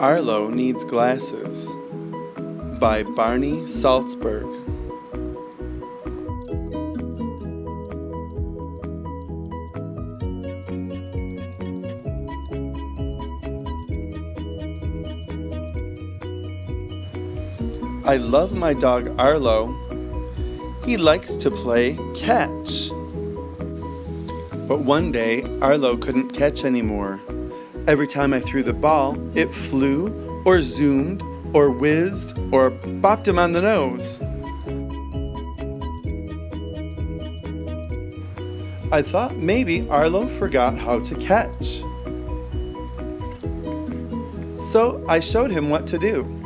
Arlo Needs Glasses by Barney Saltzberg. I love my dog Arlo. He likes to play catch. But one day, Arlo couldn't catch anymore. Every time I threw the ball, it flew, or zoomed, or whizzed, or bopped him on the nose. I thought maybe Arlo forgot how to catch. So I showed him what to do.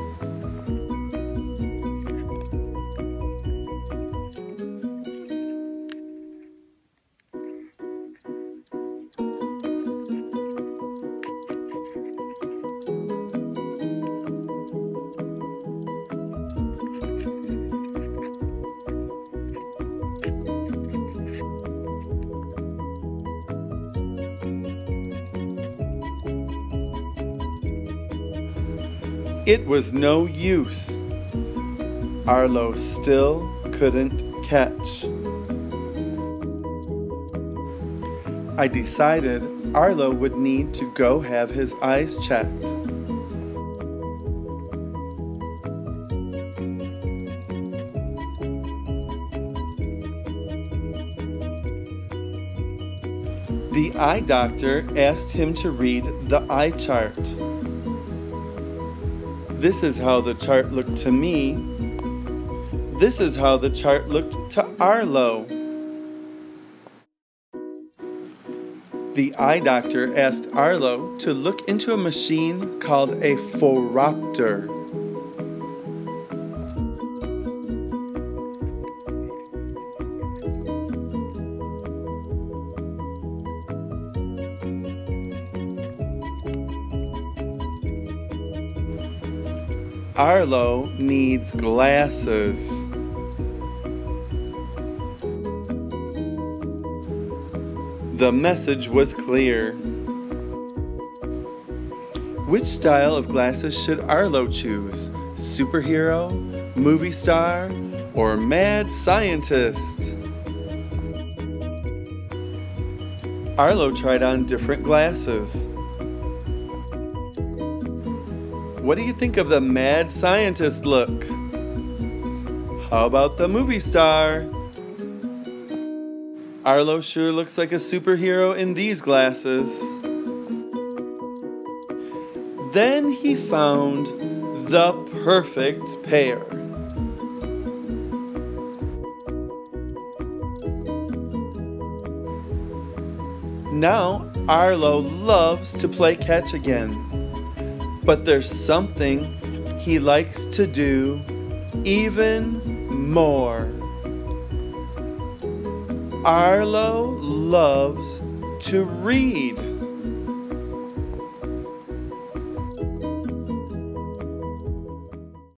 It was no use. Arlo still couldn't catch. I decided Arlo would need to go have his eyes checked. The eye doctor asked him to read the eye chart. This is how the chart looked to me. This is how the chart looked to Arlo. The eye doctor asked Arlo to look into a machine called a phoropter. Arlo needs glasses. The message was clear. Which style of glasses should Arlo choose? Superhero, movie star, or mad scientist? Arlo tried on different glasses. What do you think of the mad scientist look? How about the movie star? Arlo sure looks like a superhero in these glasses. Then he found the perfect pair. Now, Arlo loves to play catch again. But there's something he likes to do even more. Arlo loves to read.